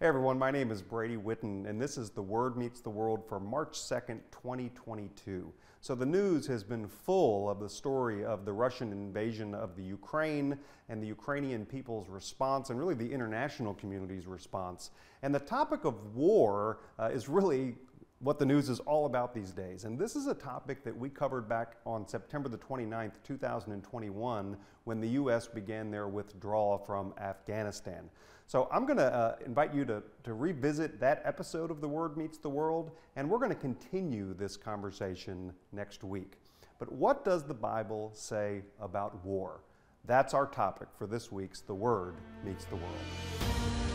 Hey everyone, my name is Brady Whitton, and this is The Word Meets the World for March 2nd, 2022. So, the news has been full of the story of the Russian invasion of the Ukraine and the Ukrainian people's response, and really the international community's response. And the topic of war uh, is really what the news is all about these days. And this is a topic that we covered back on September the 29th, 2021, when the U.S. began their withdrawal from Afghanistan. So I'm going to uh, invite you to, to revisit that episode of The Word Meets the World, and we're going to continue this conversation next week. But what does the Bible say about war? That's our topic for this week's The Word Meets the World.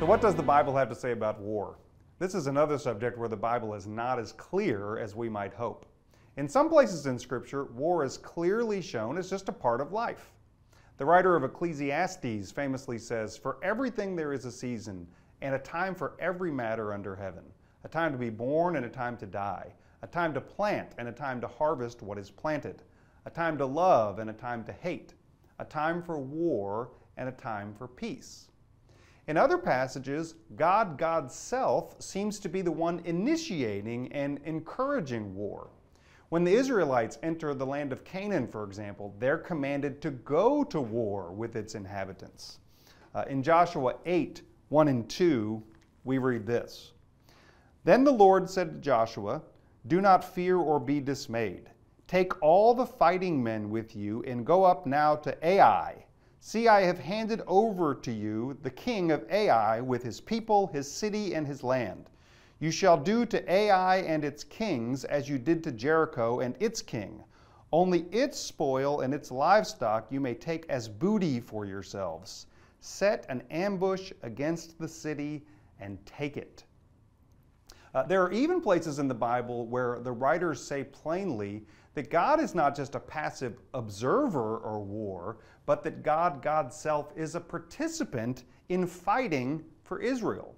So, what does the Bible have to say about war? This is another subject where the Bible is not as clear as we might hope. In some places in Scripture, war is clearly shown as just a part of life. The writer of Ecclesiastes famously says, For everything there is a season, and a time for every matter under heaven, a time to be born and a time to die, a time to plant and a time to harvest what is planted, a time to love and a time to hate, a time for war and a time for peace. In other passages, God, God's self, seems to be the one initiating and encouraging war. When the Israelites enter the land of Canaan, for example, they're commanded to go to war with its inhabitants. Uh, in Joshua 8 1 and 2, we read this Then the Lord said to Joshua, Do not fear or be dismayed. Take all the fighting men with you and go up now to Ai See, I have handed over to you the king of Ai with his people, his city, and his land. You shall do to Ai and its kings as you did to Jericho and its king. Only its spoil and its livestock you may take as booty for yourselves. Set an ambush against the city and take it. Uh, there are even places in the Bible where the writers say plainly that God is not just a passive observer or war, but that God, God's self, is a participant in fighting for Israel.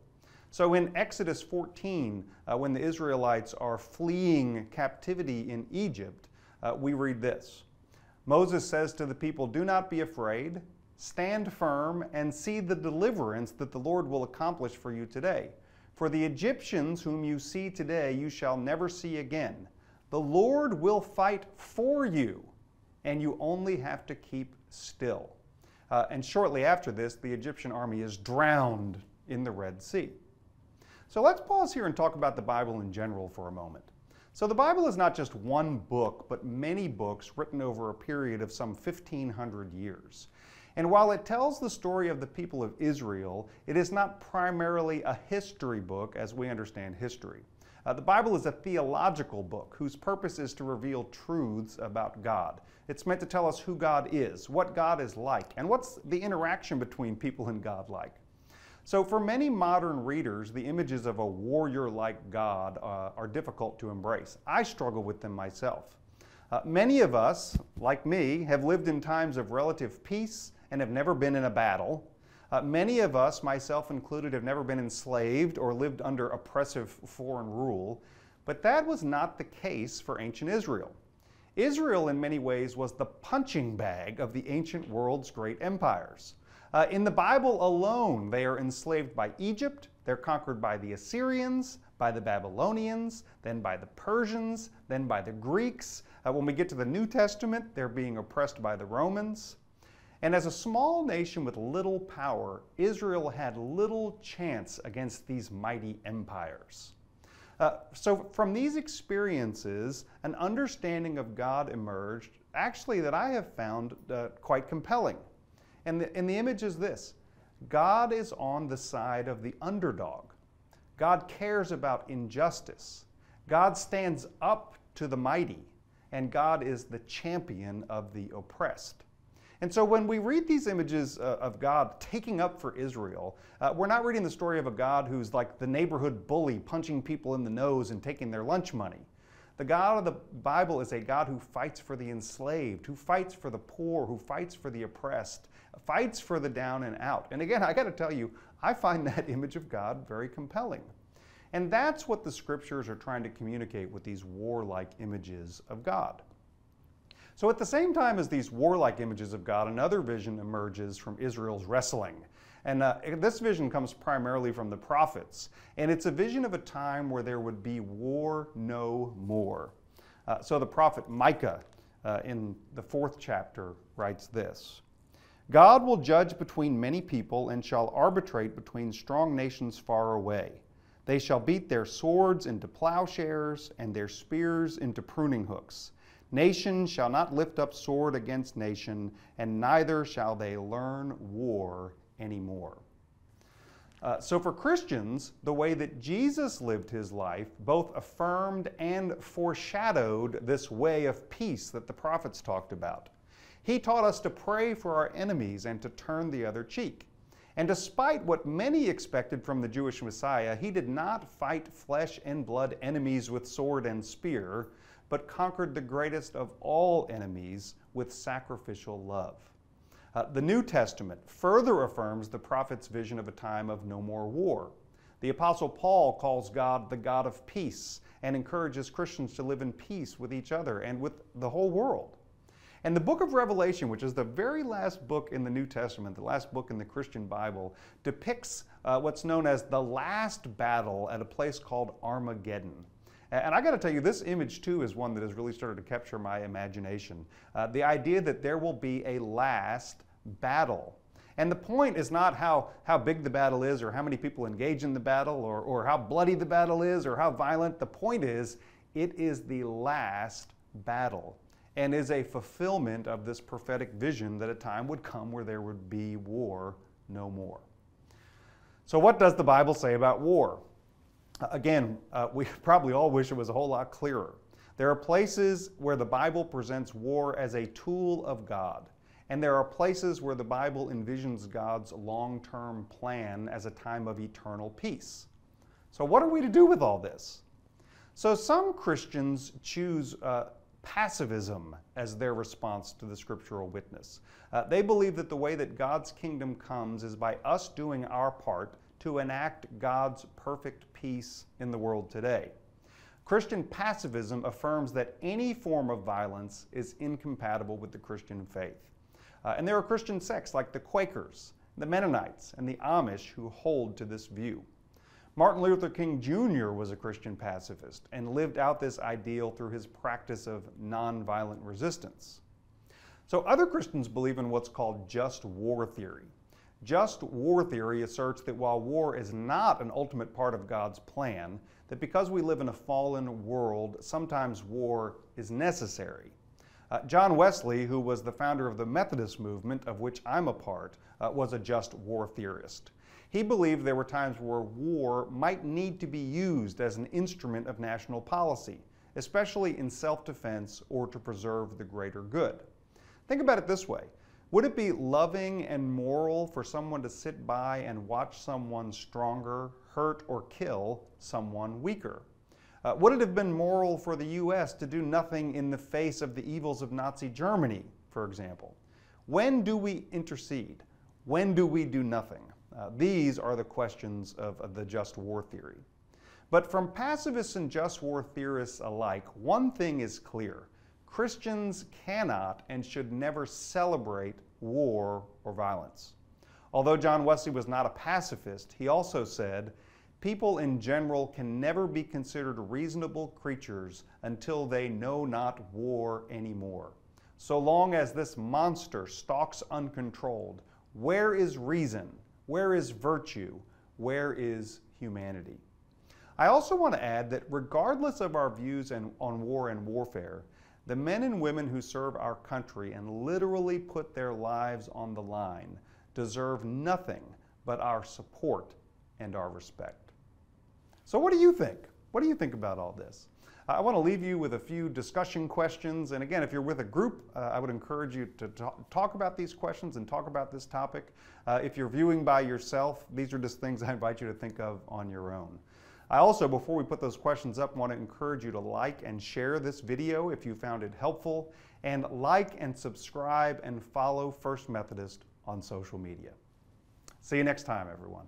So in Exodus 14, uh, when the Israelites are fleeing captivity in Egypt, uh, we read this Moses says to the people, Do not be afraid, stand firm, and see the deliverance that the Lord will accomplish for you today. For the Egyptians whom you see today, you shall never see again. The Lord will fight for you, and you only have to keep still. Uh, and shortly after this, the Egyptian army is drowned in the Red Sea. So let's pause here and talk about the Bible in general for a moment. So the Bible is not just one book, but many books written over a period of some 1,500 years. And while it tells the story of the people of Israel, it is not primarily a history book as we understand history. Uh, the Bible is a theological book whose purpose is to reveal truths about God. It's meant to tell us who God is, what God is like, and what's the interaction between people and God like. So, for many modern readers, the images of a warrior like God uh, are difficult to embrace. I struggle with them myself. Uh, many of us, like me, have lived in times of relative peace and have never been in a battle. Uh, many of us, myself included, have never been enslaved or lived under oppressive foreign rule, but that was not the case for ancient Israel. Israel, in many ways, was the punching bag of the ancient world's great empires. Uh, in the Bible alone, they are enslaved by Egypt, they're conquered by the Assyrians, by the Babylonians, then by the Persians, then by the Greeks. Uh, when we get to the New Testament, they're being oppressed by the Romans. And as a small nation with little power, Israel had little chance against these mighty empires. Uh, so, from these experiences, an understanding of God emerged, actually, that I have found uh, quite compelling. And the, and the image is this God is on the side of the underdog. God cares about injustice. God stands up to the mighty, and God is the champion of the oppressed. And so when we read these images uh, of God taking up for Israel, uh, we're not reading the story of a God who's like the neighborhood bully punching people in the nose and taking their lunch money. The God of the Bible is a God who fights for the enslaved, who fights for the poor, who fights for the oppressed, fights for the down and out. And again, I got to tell you, I find that image of God very compelling. And that's what the scriptures are trying to communicate with these warlike images of God. So, at the same time as these warlike images of God, another vision emerges from Israel's wrestling. And uh, this vision comes primarily from the prophets. And it's a vision of a time where there would be war no more. Uh, so, the prophet Micah uh, in the fourth chapter writes this God will judge between many people and shall arbitrate between strong nations far away. They shall beat their swords into plowshares and their spears into pruning hooks. Nation shall not lift up sword against nation, and neither shall they learn war anymore. Uh, so, for Christians, the way that Jesus lived his life both affirmed and foreshadowed this way of peace that the prophets talked about. He taught us to pray for our enemies and to turn the other cheek. And despite what many expected from the Jewish Messiah, he did not fight flesh and blood enemies with sword and spear, but conquered the greatest of all enemies with sacrificial love. Uh, the New Testament further affirms the prophet's vision of a time of no more war. The Apostle Paul calls God the God of peace and encourages Christians to live in peace with each other and with the whole world. And the book of Revelation, which is the very last book in the New Testament, the last book in the Christian Bible, depicts uh, what's known as the last battle at a place called Armageddon. And I got to tell you, this image too is one that has really started to capture my imagination. Uh, the idea that there will be a last battle. And the point is not how, how big the battle is or how many people engage in the battle or, or how bloody the battle is or how violent. The point is, it is the last battle and is a fulfillment of this prophetic vision that a time would come where there would be war no more. So, what does the Bible say about war? Again, uh, we probably all wish it was a whole lot clearer. There are places where the Bible presents war as a tool of God, and there are places where the Bible envisions God's long term plan as a time of eternal peace. So, what are we to do with all this? So, some Christians choose uh, pacifism as their response to the scriptural witness. Uh, they believe that the way that God's kingdom comes is by us doing our part to enact God's perfect peace in the world today. Christian pacifism affirms that any form of violence is incompatible with the Christian faith. Uh, and there are Christian sects like the Quakers, the Mennonites, and the Amish who hold to this view. Martin Luther King Jr. was a Christian pacifist and lived out this ideal through his practice of nonviolent resistance. So, other Christians believe in what's called just war theory. Just war theory asserts that while war is not an ultimate part of God's plan, that because we live in a fallen world, sometimes war is necessary. Uh, John Wesley, who was the founder of the Methodist movement, of which I'm a part, uh, was a just war theorist. He believed there were times where war might need to be used as an instrument of national policy, especially in self defense or to preserve the greater good. Think about it this way Would it be loving and moral for someone to sit by and watch someone stronger hurt or kill someone weaker? Uh, would it have been moral for the U.S. to do nothing in the face of the evils of Nazi Germany, for example? When do we intercede? When do we do nothing? Uh, these are the questions of, of the just war theory. But from pacifists and just war theorists alike, one thing is clear. Christians cannot and should never celebrate war or violence. Although John Wesley was not a pacifist, he also said, People in general can never be considered reasonable creatures until they know not war anymore. So long as this monster stalks uncontrolled, where is reason? Where is virtue? Where is humanity? I also want to add that regardless of our views on war and warfare, the men and women who serve our country and literally put their lives on the line deserve nothing but our support and our respect. So, what do you think? What do you think about all this? I want to leave you with a few discussion questions. And again, if you're with a group, uh, I would encourage you to talk about these questions and talk about this topic. Uh, if you're viewing by yourself, these are just things I invite you to think of on your own. I also, before we put those questions up, want to encourage you to like and share this video if you found it helpful, and like and subscribe and follow First Methodist on social media. See you next time, everyone.